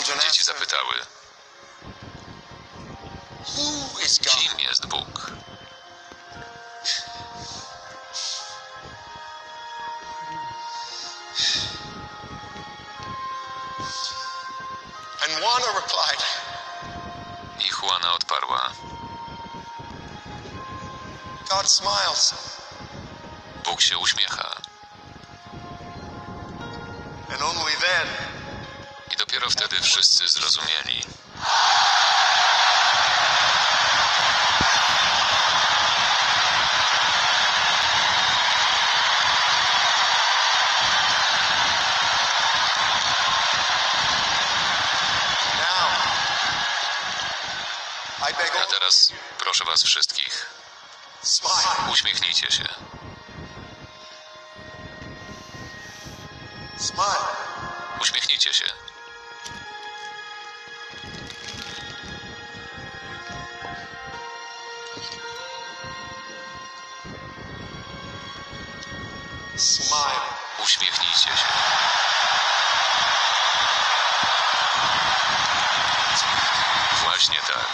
Dzieci zapytały, kim jest Bóg? I Juana odparła. Bóg się uśmiecha. And only then I dopiero wtedy wszyscy zrozumieli. A teraz proszę was wszystkich, uśmiechnijcie się. Uśmiechnijcie się. Smile. Uśmiechnijcie się. Właśnie tak.